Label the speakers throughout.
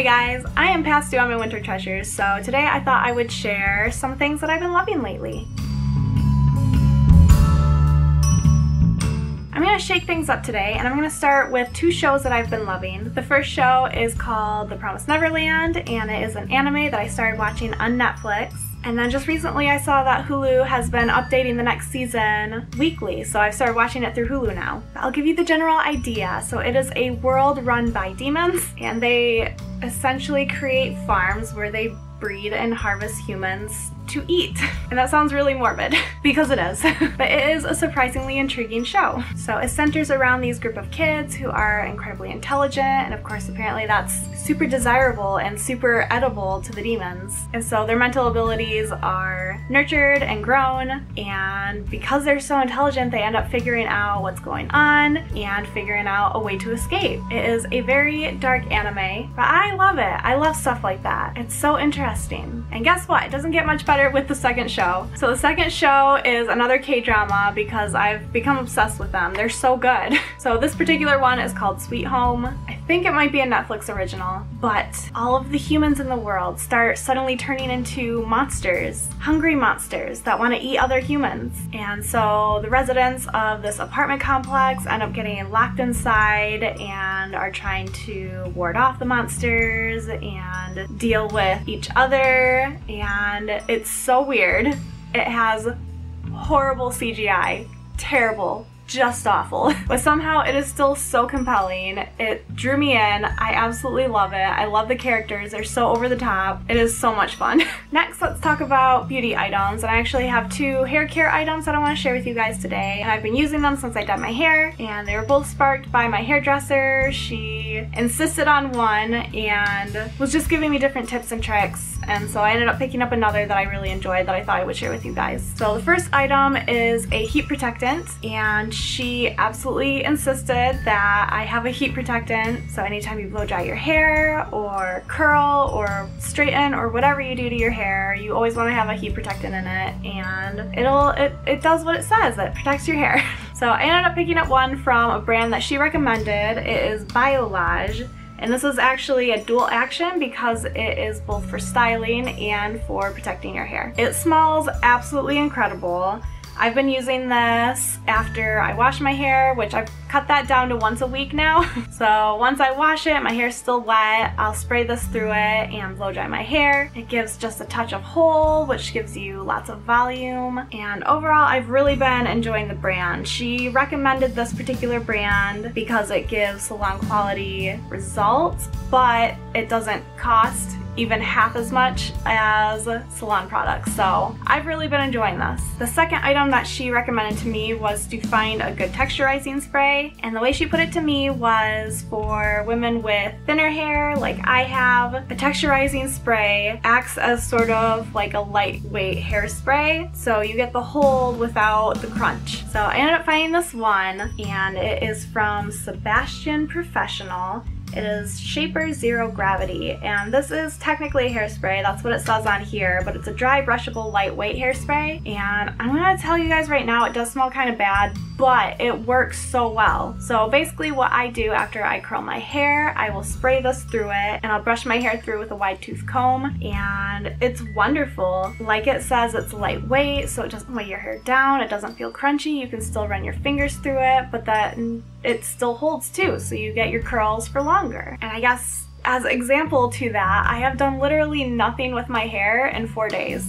Speaker 1: Hey guys, I am past due on my winter treasures, so today I thought I would share some things that I've been loving lately. I'm to shake things up today and I'm to start with two shows that I've been loving. The first show is called The Promised Neverland and it is an anime that I started watching on Netflix. And then just recently I saw that Hulu has been updating the next season weekly, so I've started watching it through Hulu now. I'll give you the general idea. So it is a world run by demons, and they essentially create farms where they breed and harvest humans to eat. And that sounds really morbid, because it is. but it is a surprisingly intriguing show. So it centers around these group of kids who are incredibly intelligent, and of course apparently that's super desirable and super edible to the demons. And so their mental abilities are nurtured and grown, and because they're so intelligent, they end up figuring out what's going on and figuring out a way to escape. It is a very dark anime, but I love it. I love stuff like that. It's so interesting. And guess what? It doesn't get much better with the second show. So the second show is another K-drama because I've become obsessed with them. They're so good. So this particular one is called Sweet Home. I think it might be a Netflix original, but all of the humans in the world start suddenly turning into monsters, hungry monsters that want to eat other humans. And so the residents of this apartment complex end up getting locked inside and are trying to ward off the monsters and deal with each other and it's so weird. It has horrible CGI, terrible, just awful. But somehow it is still so compelling. It drew me in. I absolutely love it. I love the characters. They're so over the top. It is so much fun. Next, let's talk about beauty items. And I actually have two hair care items that I want to share with you guys today. And I've been using them since I dyed my hair. And they were both sparked by my hairdresser. She insisted on one and was just giving me different tips and tricks. And so I ended up picking up another that I really enjoyed that I thought I would share with you guys. So the first item is a heat protectant. And she absolutely insisted that I have a heat protectant. So anytime you blow dry your hair or curl or straighten or whatever you do to your hair you always want to have a heat protectant in it. And it'll it, it does what it says it protects your hair. So I ended up picking up one from a brand that she recommended. It is Biolage. And this is actually a dual action because it is both for styling and for protecting your hair. It smells absolutely incredible. I've been using this after I wash my hair, which I've cut that down to once a week now. so once I wash it, my hair's still wet, I'll spray this through it and blow dry my hair. It gives just a touch of hold, which gives you lots of volume. And overall, I've really been enjoying the brand. She recommended this particular brand because it gives salon quality results, but it doesn't cost even half as much as salon products. So I've really been enjoying this. The second item that she recommended to me was to find a good texturizing spray. And the way she put it to me was for women with thinner hair like I have, a texturizing spray acts as sort of like a lightweight hairspray. So you get the hold without the crunch. So I ended up finding this one and it is from Sebastian Professional it is Shaper Zero Gravity, and this is technically a hairspray, that's what it says on here, but it's a dry, brushable, lightweight hairspray, and I'm gonna tell you guys right now, it does smell kind of bad, but it works so well. So basically what I do after I curl my hair, I will spray this through it, and I'll brush my hair through with a wide tooth comb, and it's wonderful. Like it says, it's lightweight, so it doesn't weigh your hair down, it doesn't feel crunchy, you can still run your fingers through it, but that it still holds too, so you get your curls for longer. And I guess as example to that, I have done literally nothing with my hair in four days.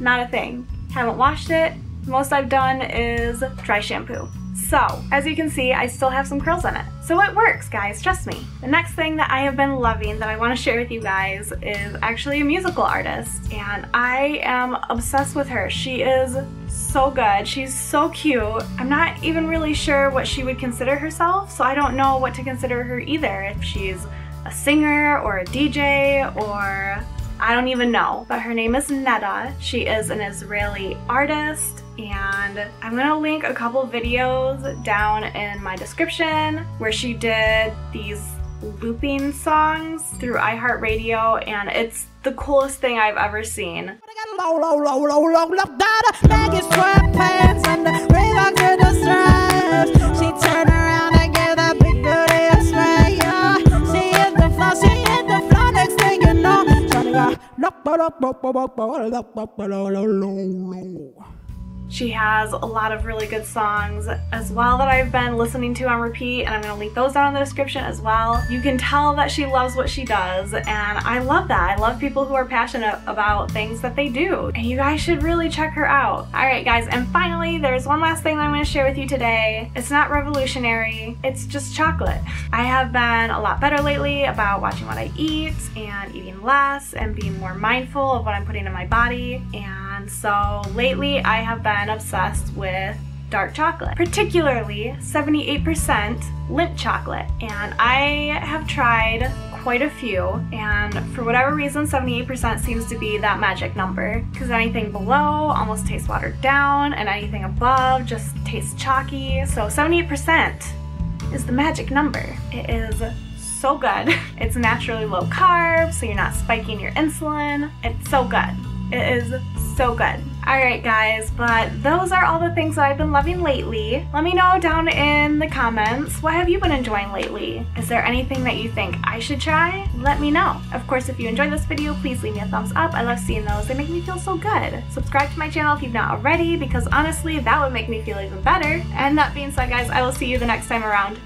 Speaker 1: Not a thing. Haven't washed it. Most I've done is dry shampoo. So, as you can see, I still have some curls in it. So it works, guys, trust me. The next thing that I have been loving that I want to share with you guys is actually a musical artist. And I am obsessed with her. She is so good. She's so cute. I'm not even really sure what she would consider herself, so I don't know what to consider her either. If she's a singer or a DJ or I don't even know. But her name is Netta. She is an Israeli artist and I'm gonna link a couple videos down in my description where she did these looping songs through iHeartRadio and it's the coolest thing I've ever seen.
Speaker 2: Low, low, low, low, low, low, low, dollar. Baggy sweatpants and the Reebok with the stripes.
Speaker 1: She
Speaker 2: turned around and gave that big booty a sway, yeah. She hit the floor, she hit the floor, next thing you know. Johnny got low, low, low, low, low, low, low, low, low, low, low
Speaker 1: has a lot of really good songs as well that I've been listening to on repeat, and I'm going to link those down in the description as well. You can tell that she loves what she does, and I love that. I love people who are passionate about things that they do, and you guys should really check her out. Alright guys, and finally, there's one last thing that I'm going to share with you today. It's not revolutionary, it's just chocolate. I have been a lot better lately about watching what I eat and eating less and being more mindful of what I'm putting in my body, and so lately I have been obsessed with dark chocolate, particularly 78% Lindt chocolate. And I have tried quite a few, and for whatever reason, 78% seems to be that magic number. Because anything below almost tastes watered down, and anything above just tastes chalky. So 78% is the magic number. It is so good. It's naturally low carb, so you're not spiking your insulin. It's so good. It is so good. Alright guys, but those are all the things that I've been loving lately. Let me know down in the comments, what have you been enjoying lately? Is there anything that you think I should try? Let me know. Of course, if you enjoyed this video, please leave me a thumbs up. I love seeing those. They make me feel so good. Subscribe to my channel if you've not already, because honestly, that would make me feel even better. And that being said, guys, I will see you the next time around.